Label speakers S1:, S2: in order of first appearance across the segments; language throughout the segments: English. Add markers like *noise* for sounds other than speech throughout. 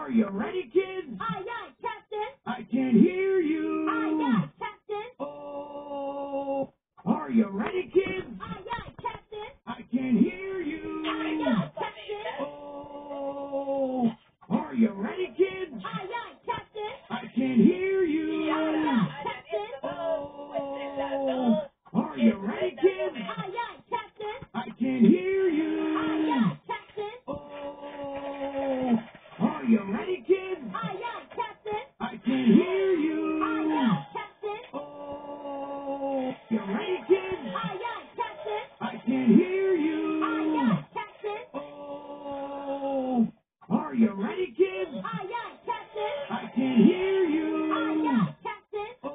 S1: Are you ready, kids?
S2: Aye, aye, Captain.
S1: I can hear you.
S2: Aye, aye, Captain.
S1: Oh, are you ready, kids?
S2: Aye, aye,
S1: Oh, you ready, kids?
S2: Aye, aye, Captain.
S1: I can hear you.
S2: Aye, aye, Captain.
S1: Oh, are you ready, kids?
S2: Aye, aye, Captain.
S1: I can hear you.
S2: Aye, aye, Captain.
S1: Oh,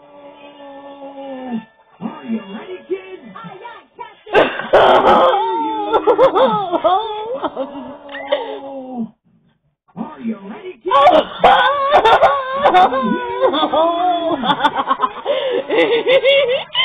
S1: are you ready, kids?
S2: Aye, aye, Captain. *laughs*
S1: Oh, are you ready, kids?
S3: Daj *laughs*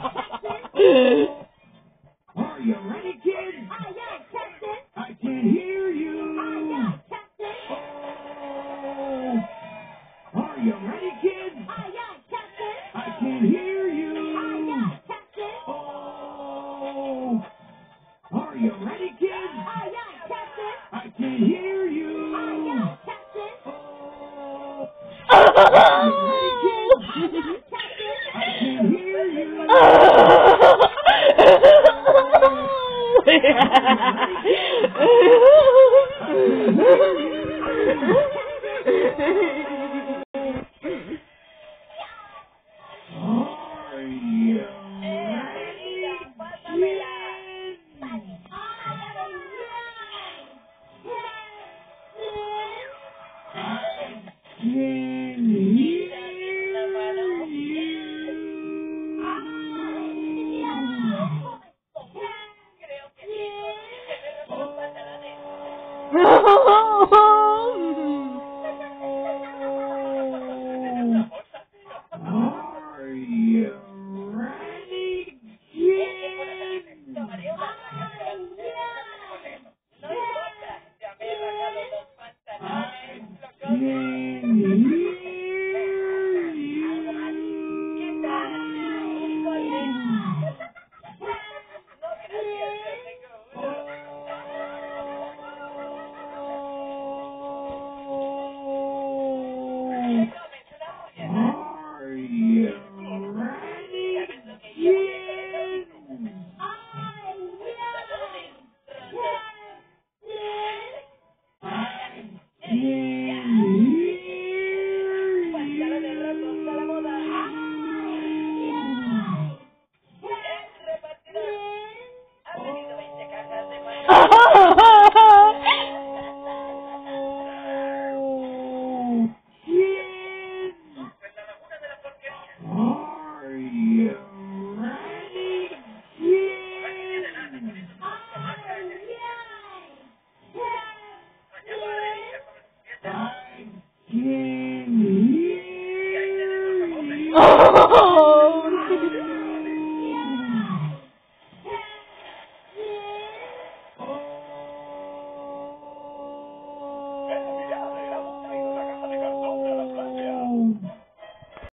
S1: you ready, kids?
S2: Aye, aye, Captain.
S1: I can hear you.
S2: Aye, aye, Captain.
S1: Oh,
S2: Aye, aye, Captain.
S1: I can hear you. *laughs* *laughs* Oh,
S3: oh *laughs*